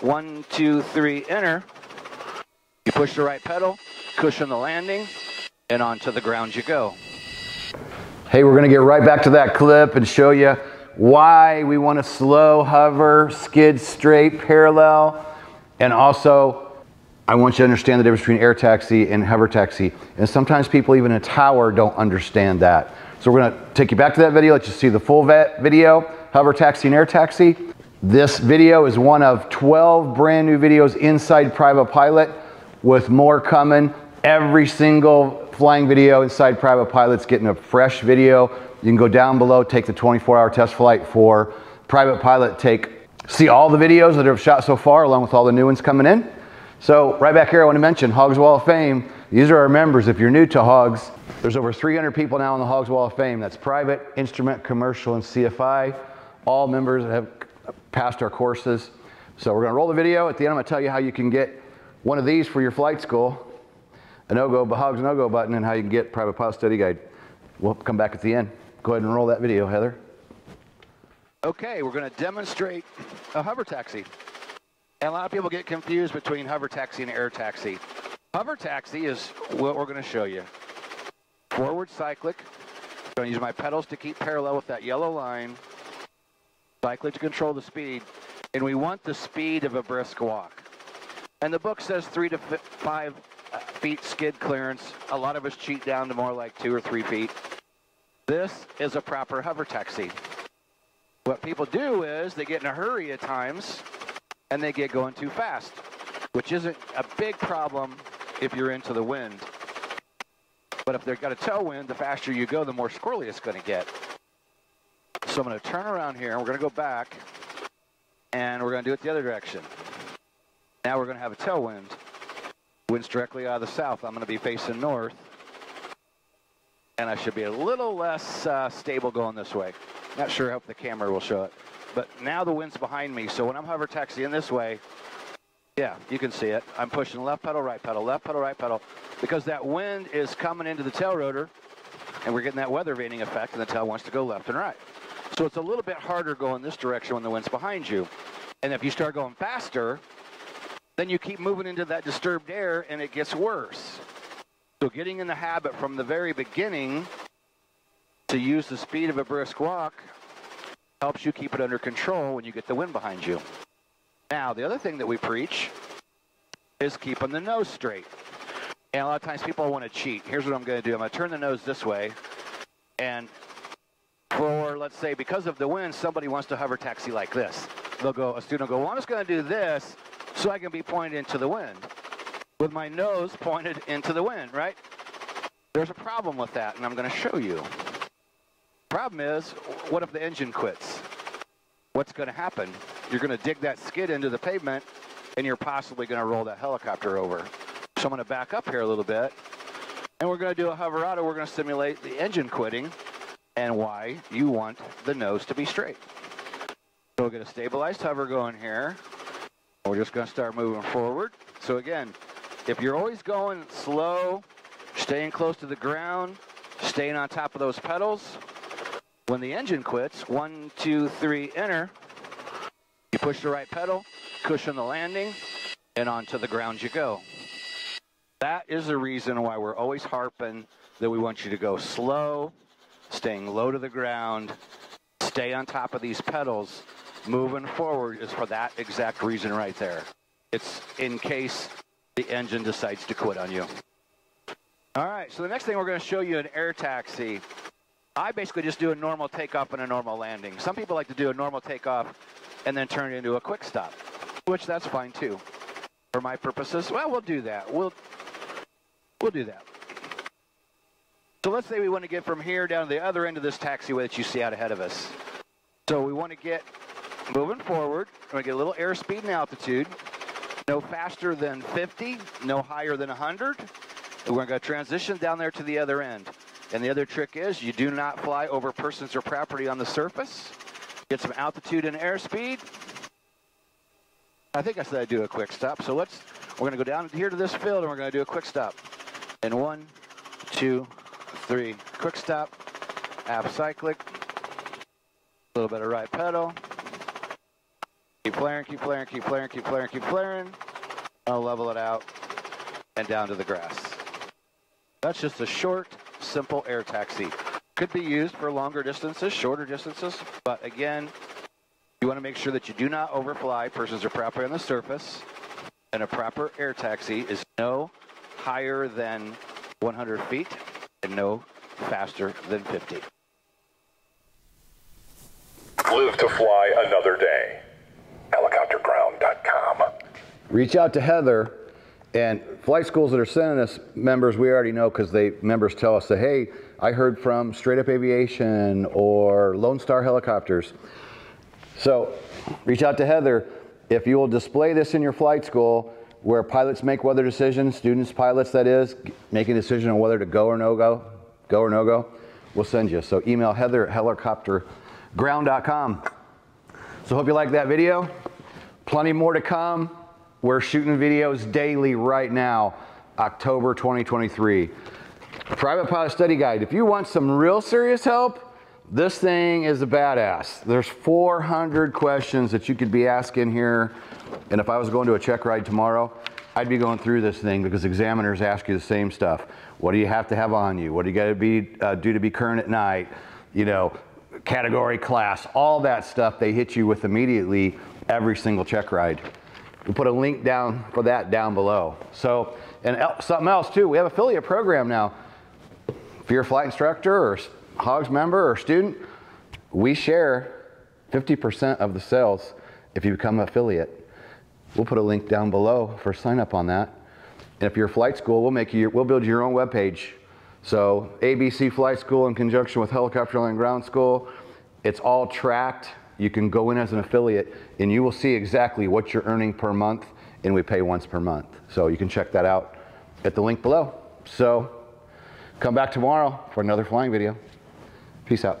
One, two, three, enter. You push the right pedal, cushion the landing, and onto the ground you go. Hey, we're going to get right back to that clip and show you why we want to slow, hover, skid straight, parallel, and also I want you to understand the difference between air taxi and hover taxi. And sometimes people even in a tower don't understand that. So we're gonna take you back to that video, let you see the full video, hover taxi and air taxi. This video is one of 12 brand new videos inside Private Pilot with more coming. Every single flying video inside Private Pilot's getting a fresh video. You can go down below, take the 24 hour test flight for Private Pilot, take, see all the videos that have shot so far along with all the new ones coming in. So right back here, I want to mention Hogs Wall of Fame. These are our members. If you're new to Hogs, there's over 300 people now on the Hogs Wall of Fame. That's private, instrument, commercial, and CFI. All members have passed our courses. So we're going to roll the video. At the end, I'm going to tell you how you can get one of these for your flight school, a no-go, Hogs no-go button, and how you can get Private Pilot Study Guide. We'll come back at the end. Go ahead and roll that video, Heather. Okay, we're going to demonstrate a hover taxi. And a lot of people get confused between hover taxi and air taxi. Hover taxi is what we're going to show you. Forward cyclic. I'm going to use my pedals to keep parallel with that yellow line. Cyclic to control the speed. And we want the speed of a brisk walk. And the book says three to five uh, feet skid clearance. A lot of us cheat down to more like two or three feet. This is a proper hover taxi. What people do is they get in a hurry at times and they get going too fast, which isn't a big problem if you're into the wind. But if they've got a tailwind, the faster you go, the more squirrely it's going to get. So I'm going to turn around here, and we're going to go back, and we're going to do it the other direction. Now we're going to have a tailwind. Wind's directly out of the south. I'm going to be facing north, and I should be a little less uh, stable going this way. Not sure, I hope the camera will show it. But now the wind's behind me, so when I'm hover taxiing this way, yeah, you can see it. I'm pushing left pedal, right pedal, left pedal, right pedal, because that wind is coming into the tail rotor, and we're getting that weather vaning effect, and the tail wants to go left and right. So it's a little bit harder going this direction when the wind's behind you. And if you start going faster, then you keep moving into that disturbed air, and it gets worse. So getting in the habit from the very beginning to use the speed of a brisk walk helps you keep it under control when you get the wind behind you. Now, the other thing that we preach is keeping the nose straight. And a lot of times people want to cheat. Here's what I'm going to do. I'm going to turn the nose this way. And for, let's say, because of the wind, somebody wants to hover taxi like this. They'll go, a student will go, well, I'm just going to do this so I can be pointed into the wind with my nose pointed into the wind, right? There's a problem with that, and I'm going to show you. Problem is, what if the engine quits? What's going to happen? You're going to dig that skid into the pavement, and you're possibly going to roll that helicopter over. So I'm going to back up here a little bit, and we're going to do a hover auto. We're going to simulate the engine quitting and why you want the nose to be straight. So we'll get a stabilized hover going here. We're just going to start moving forward. So again, if you're always going slow, staying close to the ground, staying on top of those pedals, when the engine quits, one, two, three, enter, you push the right pedal, cushion the landing, and onto the ground you go. That is the reason why we're always harping that we want you to go slow, staying low to the ground, stay on top of these pedals. Moving forward is for that exact reason right there. It's in case the engine decides to quit on you. All right, so the next thing we're going to show you an air taxi. I basically just do a normal takeoff and a normal landing. Some people like to do a normal takeoff and then turn it into a quick stop, which that's fine too. For my purposes, well, we'll do that. We'll we'll do that. So let's say we want to get from here down to the other end of this taxiway that you see out ahead of us. So we want to get moving forward. We're going to get a little airspeed and altitude. No faster than 50, no higher than 100. And we're going to transition down there to the other end. And the other trick is you do not fly over persons or property on the surface. Get some altitude and airspeed. I think I said I'd do a quick stop. So let's, we're going to go down here to this field and we're going to do a quick stop. And one, two, three. Quick stop, half cyclic, a little bit of right pedal, Keep flaring, keep flaring, keep flaring, keep flaring, keep flaring. I'll level it out and down to the grass. That's just a short, simple air taxi. Could be used for longer distances, shorter distances, but again, you want to make sure that you do not overfly. Persons are properly on the surface, and a proper air taxi is no higher than 100 feet no faster than 50. Live to fly another day. Helicopterground.com. reach out to Heather and flight schools that are sending us members we already know because they members tell us that hey I heard from Straight Up Aviation or Lone Star Helicopters. So reach out to Heather if you will display this in your flight school where pilots make weather decisions, students, pilots that is, making a decision on whether to go or no go, go or no go, we'll send you. So email Heather at helicopterground.com. So hope you like that video. Plenty more to come. We're shooting videos daily right now, October 2023. Private Pilot Study Guide. If you want some real serious help, this thing is a badass. There's 400 questions that you could be asking here. And if I was going to a check ride tomorrow, I'd be going through this thing because examiners ask you the same stuff. What do you have to have on you? What do you got to be uh, do to be current at night? You know, category, class, all that stuff they hit you with immediately every single check ride. We put a link down for that down below. So, and el- something else too, we have affiliate program now. If you're a flight instructor or HOGS member or student, we share 50% of the sales if you become an affiliate. We'll put a link down below for sign up on that. And if you're flight school, we'll make you, we'll build your own webpage. So ABC Flight School in conjunction with Helicopter Online Ground School, it's all tracked. You can go in as an affiliate and you will see exactly what you're earning per month and we pay once per month. So you can check that out at the link below. So come back tomorrow for another flying video. Peace out.